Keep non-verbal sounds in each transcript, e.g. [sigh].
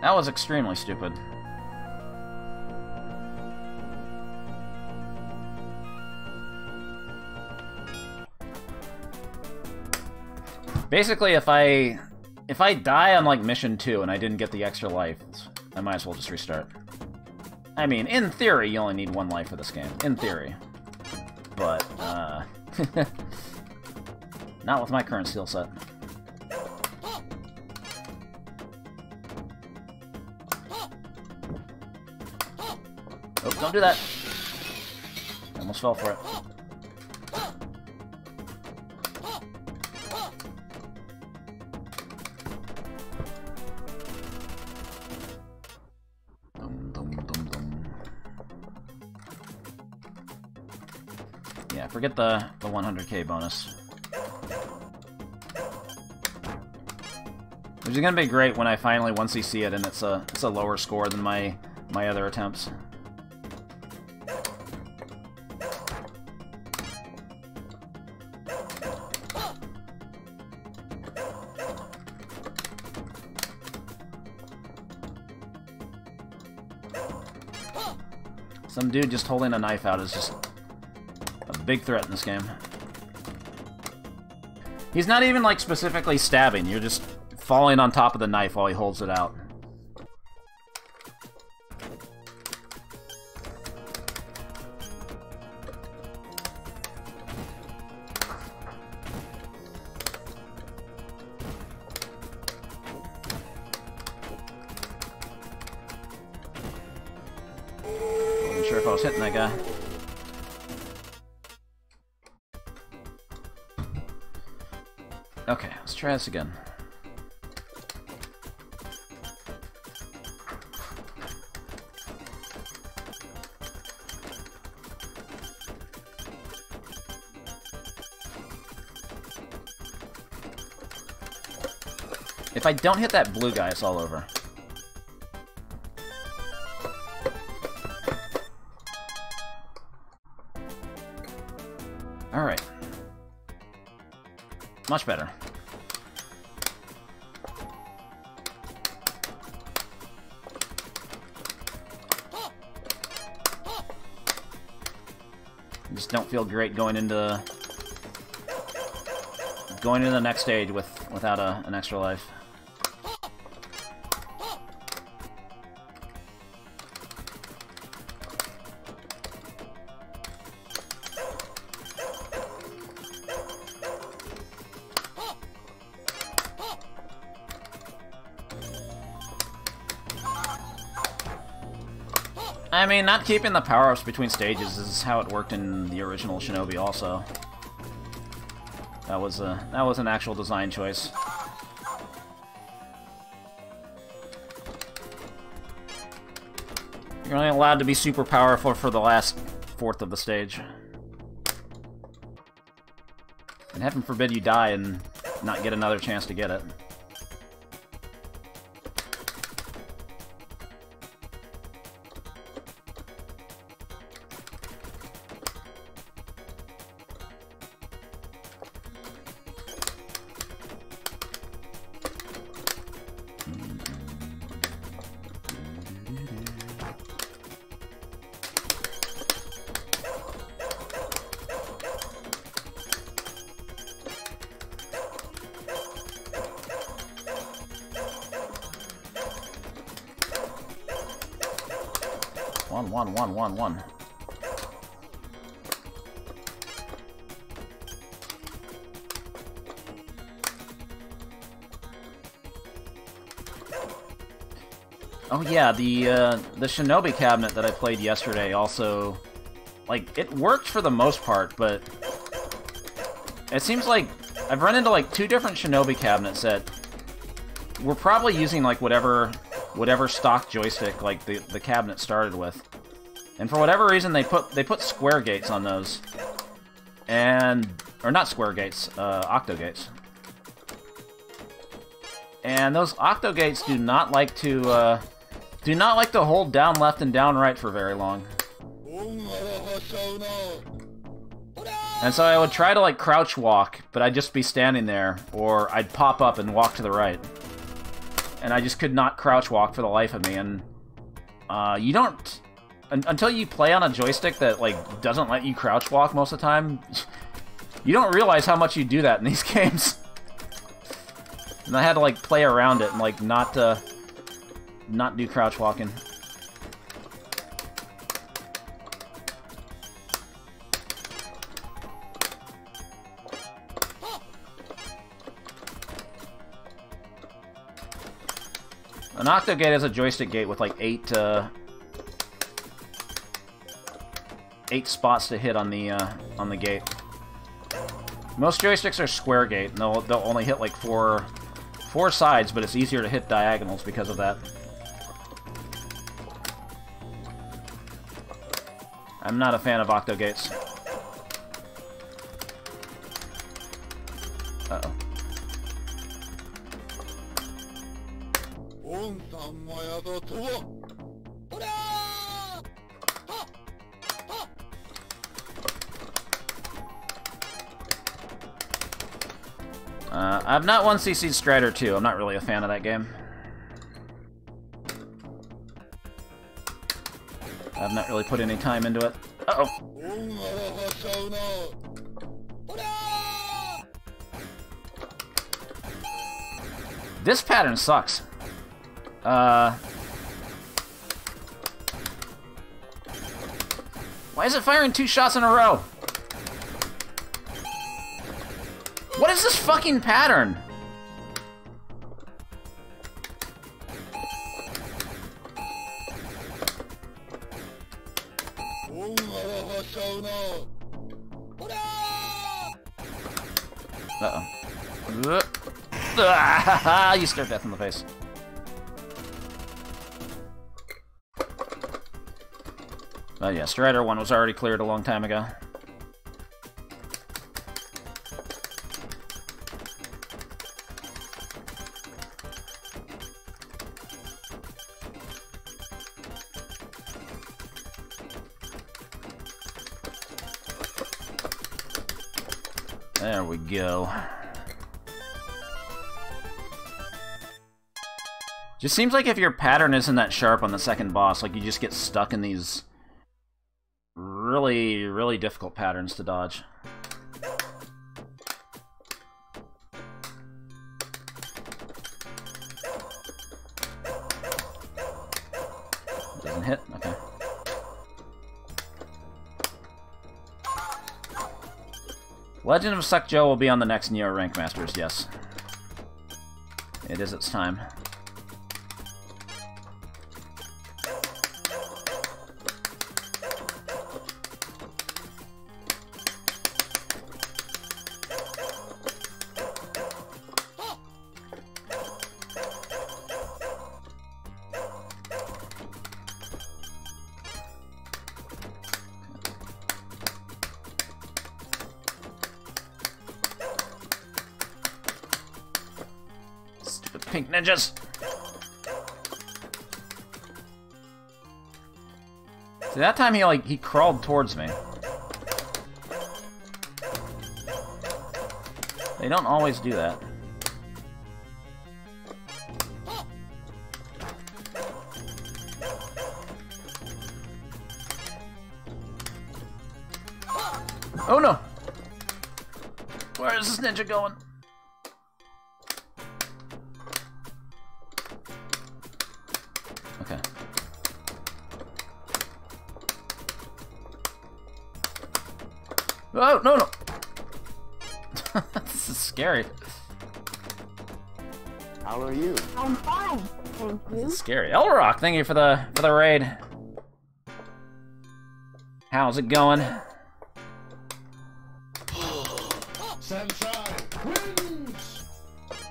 That was extremely stupid. Basically, if I if I die on like mission two and I didn't get the extra life, I might as well just restart. I mean, in theory, you only need one life for this game. In theory. But, uh... [laughs] not with my current skill set. Don't do that! I almost fell for it. Dum, dum, dum. Yeah, forget the, the 100k bonus. Which is gonna be great when I finally once you see it and it's a it's a lower score than my my other attempts. Dude just holding a knife out is just a big threat in this game. He's not even, like, specifically stabbing. You're just falling on top of the knife while he holds it out. Try this again. If I don't hit that blue guy, it's all over. Alright. Much better. Just don't feel great going into going into the next stage with without a, an extra life. I mean, not keeping the power-ups between stages is how it worked in the original Shinobi also. That was a that was an actual design choice. You're only allowed to be super powerful for the last fourth of the stage. And heaven forbid you die and not get another chance to get it. One, one, one, one. Oh yeah, the uh, the Shinobi cabinet that I played yesterday also, like, it worked for the most part, but it seems like I've run into like two different Shinobi cabinets that we're probably using like whatever whatever stock joystick like the the cabinet started with, and for whatever reason they put they put square gates on those, and or not square gates, uh, octo gates. And those octo gates do not like to uh, do not like to hold down left and down right for very long. And so I would try to like crouch walk, but I'd just be standing there, or I'd pop up and walk to the right. and I just could not crouch walk for the life of me. And uh, you don't until you play on a joystick that like doesn't let you crouch walk most of the time. You don't realize how much you do that in these [laughs] games. And I had to like play around it and like not uh, not do crouch walking. An octo gate is a joystick gate with like eight uh, eight spots to hit on the uh, on the gate. Most joysticks are square gate, and they'll they'll only hit like four four sides, but it's easier to hit diagonals because of that. I'm not a fan of octo gates. Uh, I've not won CC Strider 2. I'm not really a fan of that game. I've not really put any time into it. Uh oh This pattern sucks. Uh... Why is it firing two shots in a row? What is this fucking pattern? Uh-oh. Uh, you stare death in the face. Oh yeah, Strider 1 was already cleared a long time ago. Just seems like if your pattern isn't that sharp on the second boss, like you just get stuck in these really, really difficult patterns to dodge. Doesn't hit? Okay. Legend of Success Joe will be on the next Neo Rank Masters, yes. It is its time. Ninjas. See, that time he, like, he crawled towards me. They don't always do that. Oh no! Where is this ninja going? Oh, no, no! [laughs] this is scary. How are you? I'm fine, thank you. This is scary. Elrock, thank you for the for the raid. How's it going?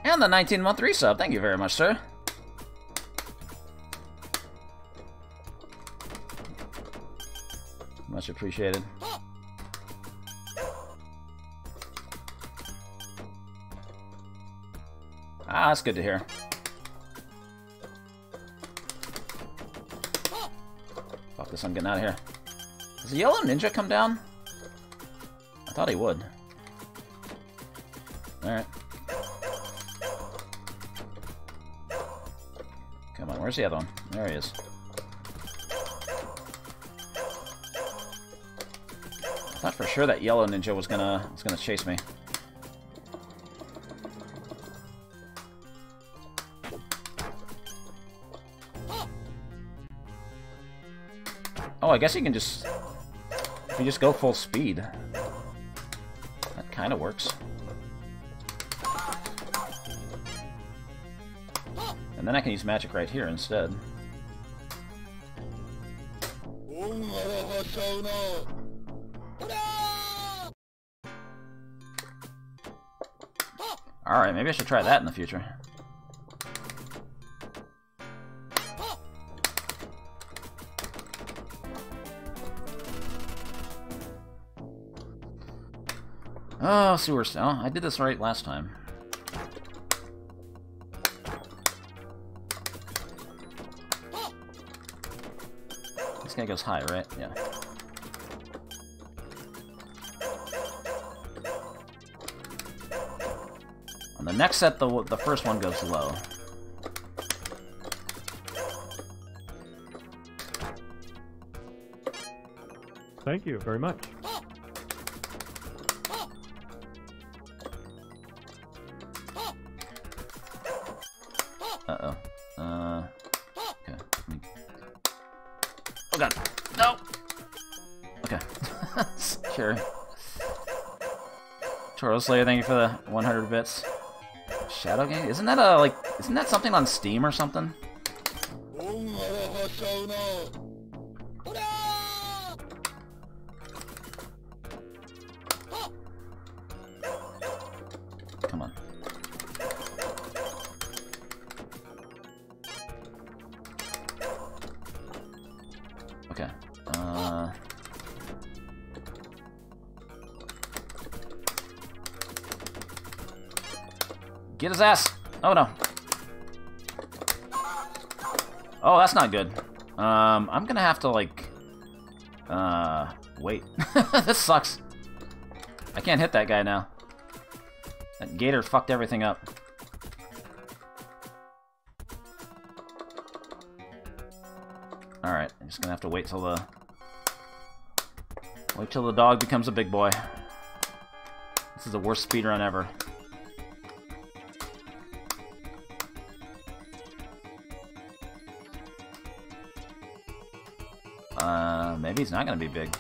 And the 19 month resub. Thank you very much, sir. Much appreciated. Ah, that's good to hear. Fuck this, I'm getting out of here. Does the yellow ninja come down? I thought he would. Alright. Come on, where's the other one? There he is. I thought for sure that yellow ninja was gonna was gonna chase me. Oh, I guess you can just you just go full speed. That kind of works. And then I can use magic right here instead. Alright, maybe I should try that in the future. Oh, sewer cell. I did this right last time. This guy goes high, right? Yeah. On the next set, the, the first one goes low. Thank you very much. Slayer, thank you for the 100 bits. Shadow game? Isn't that a, like, isn't that something on Steam or something? His ass! Oh no. Oh, that's not good. Um, I'm gonna have to, like... Uh... Wait. [laughs] this sucks. I can't hit that guy now. That gator fucked everything up. Alright, I'm just gonna have to wait till the... Wait till the dog becomes a big boy. This is the worst speedrun ever. Maybe he's not gonna be big.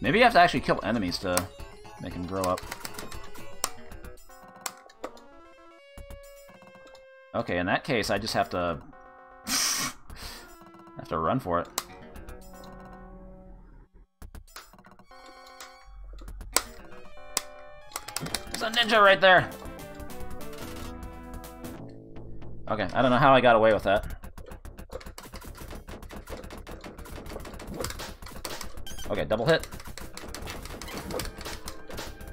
Maybe you have to actually kill enemies to make him grow up. Okay, in that case, I just have to... [laughs] have to run for it. There's a ninja right there! Okay, I don't know how I got away with that. Okay, double hit.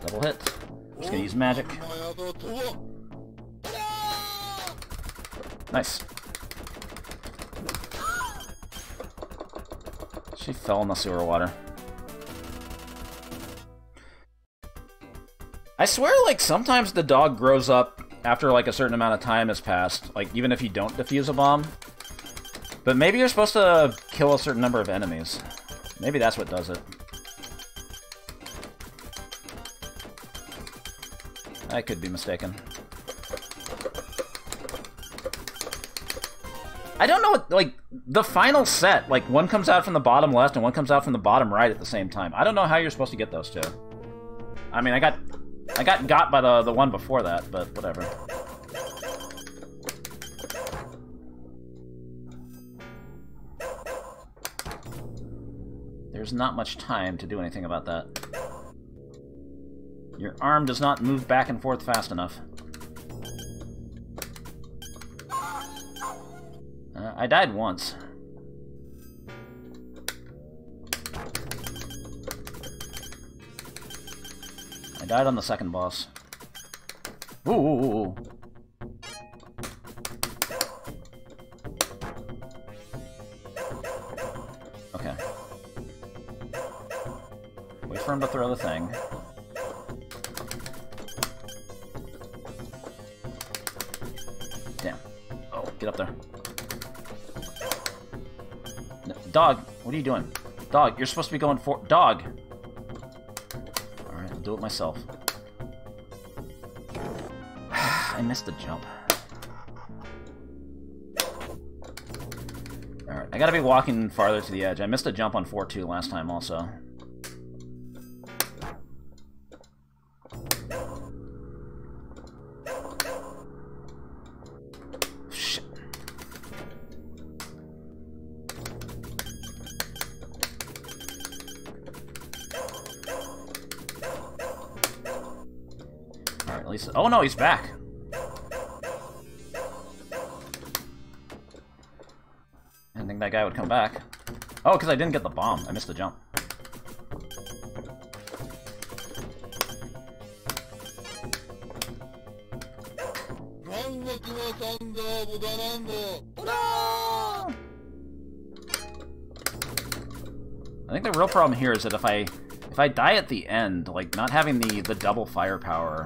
Double hit. Just gonna use magic. Nice. She fell in the sewer water. I swear, like, sometimes the dog grows up after, like, a certain amount of time has passed. Like, even if you don't defuse a bomb. But maybe you're supposed to kill a certain number of enemies. Maybe that's what does it. I could be mistaken. I don't know what, like, the final set, like, one comes out from the bottom left and one comes out from the bottom right at the same time. I don't know how you're supposed to get those two. I mean, I got, I got got by the, the one before that, but whatever. There's not much time to do anything about that. Your arm does not move back and forth fast enough. Uh, I died once. I died on the second boss. Ooh, ooh, ooh, ooh. For him to throw the thing. Damn. Oh, get up there. No, dog, what are you doing? Dog, you're supposed to be going for... Dog! Alright, I'll do it myself. [sighs] I missed the jump. Alright, I gotta be walking farther to the edge. I missed a jump on 4-2 last time also. Least... Oh no, he's back! I didn't think that guy would come back. Oh, because I didn't get the bomb. I missed the jump. I think the real problem here is that if I if I die at the end, like not having the the double firepower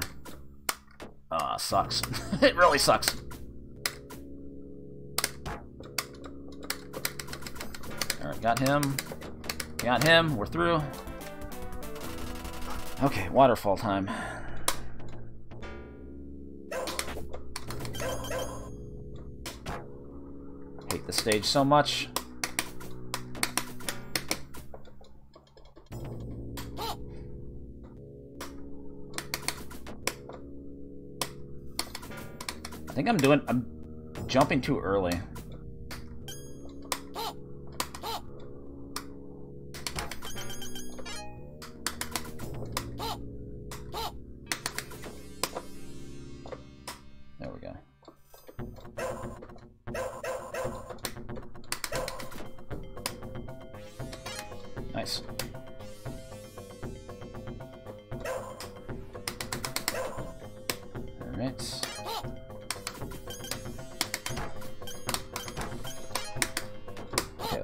sucks. [laughs] it really sucks. Alright, got him. Got him. We're through. Okay, waterfall time. Hate the stage so much. Think I'm doing... I'm jumping too early.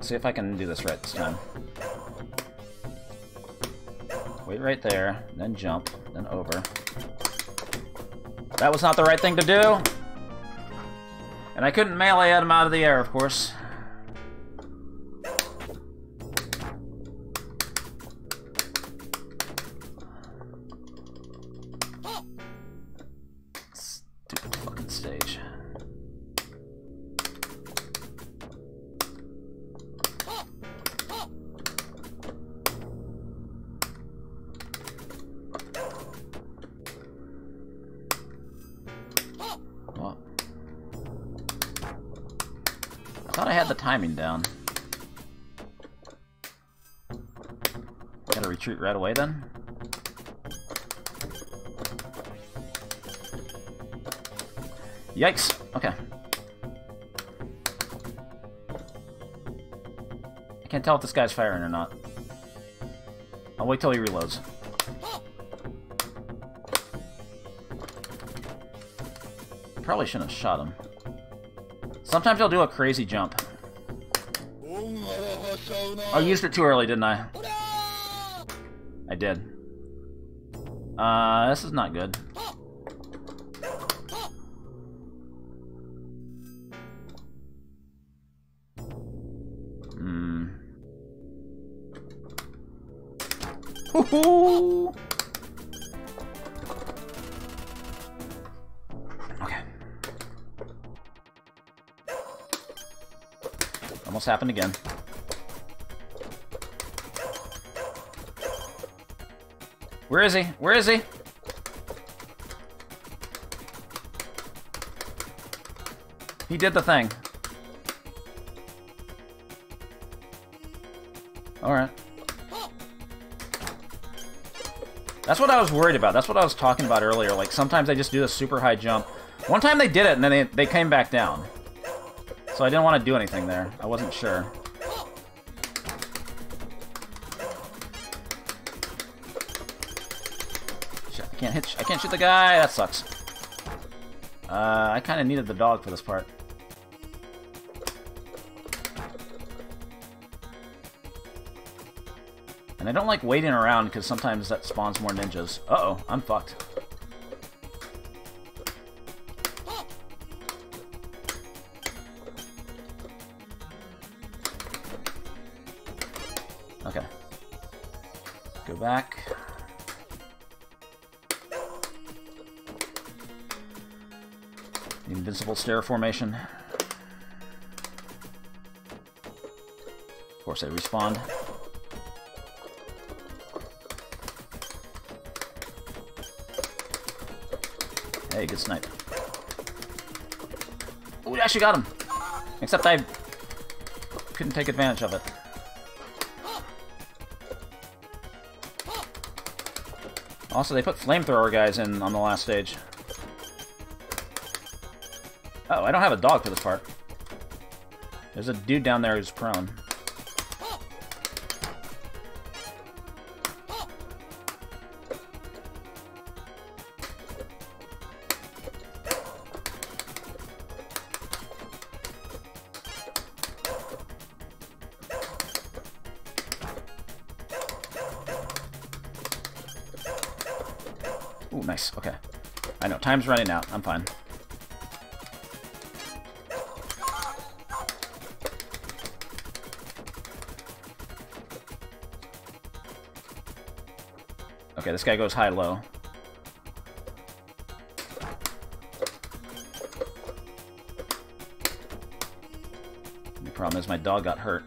See if I can do this right this time. Wait right there, then jump, then over. That was not the right thing to do! And I couldn't melee him out of the air, of course. Thought I had the timing down. Gotta retreat right away then? Yikes! Okay. I can't tell if this guy's firing or not. I'll wait till he reloads. Probably shouldn't have shot him. Sometimes I'll do a crazy jump. I used it too early, didn't I? I did. Uh, this is not good. Hmm. Hoo-hoo! Almost happened again. Where is he? Where is he? He did the thing. Alright. That's what I was worried about. That's what I was talking about earlier. Like, sometimes I just do a super high jump. One time they did it, and then they, they came back down. So I didn't want to do anything there. I wasn't sure. Shit, I can't hit. I can't shoot the guy. That sucks. Uh, I kind of needed the dog for this part. And I don't like waiting around because sometimes that spawns more ninjas. Uh-oh, I'm fucked. Stair formation. Of course, I respawned. Hey, good snipe. Ooh, actually got him! Except I couldn't take advantage of it. Also, they put flamethrower guys in on the last stage. Oh, I don't have a dog for this part. There's a dude down there who's prone. Ooh, nice. Okay. I know, time's running out. I'm fine. Okay, this guy goes high-low. The problem is my dog got hurt.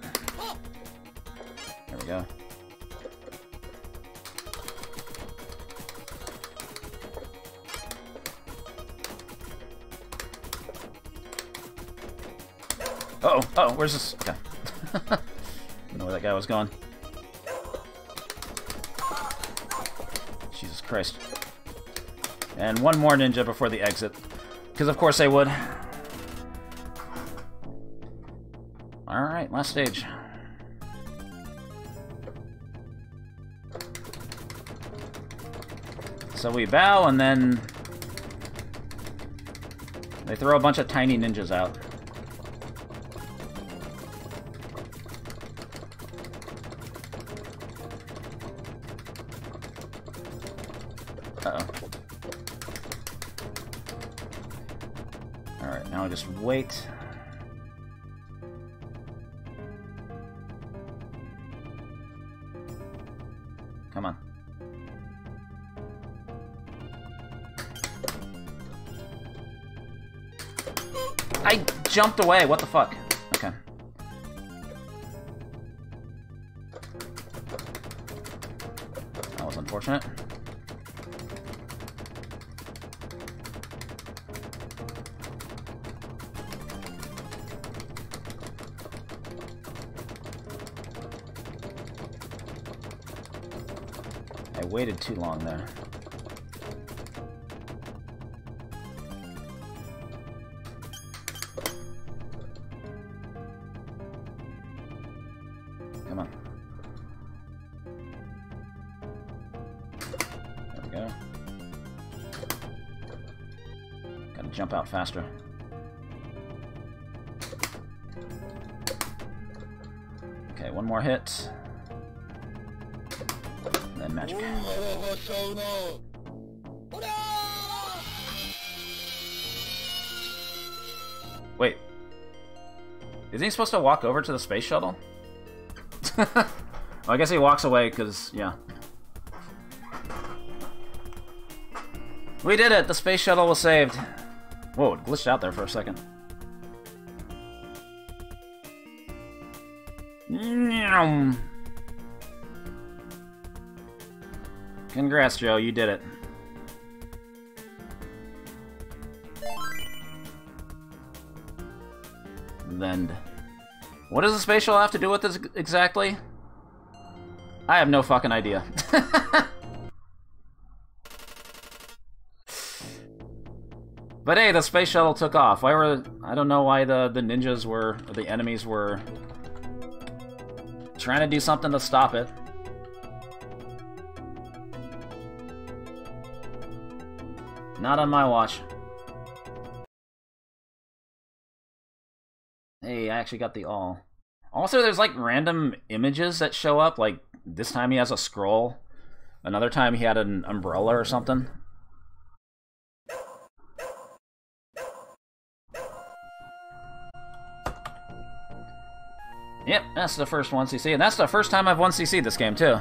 There we go. Uh oh, oh, where's this? Okay. [laughs] Didn't know where that guy was going. Christ. And one more ninja before the exit. Because of course they would. Alright, last stage. So we bow and then... They throw a bunch of tiny ninjas out. Just wait. Come on. I jumped away, what the fuck? Okay. That was unfortunate. Waited too long there. Come on. There we go. Gotta jump out faster. Okay, one more hit. And then magic. Wait. Isn't he supposed to walk over to the space shuttle? [laughs] well, I guess he walks away because, yeah. We did it! The space shuttle was saved. Whoa, it glitched out there for a second. Nyam. Congrats, Joe. You did it. Then, what does the space shuttle have to do with this exactly? I have no fucking idea. [laughs] but hey, the space shuttle took off. Why were I don't know why the the ninjas were the enemies were trying to do something to stop it. Not on my watch. Hey, I actually got the all. Also, there's like random images that show up. Like this time he has a scroll. Another time he had an umbrella or something. Yep, that's the first 1cc, and that's the first time I've 1cc this game, too.